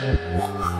Yeah.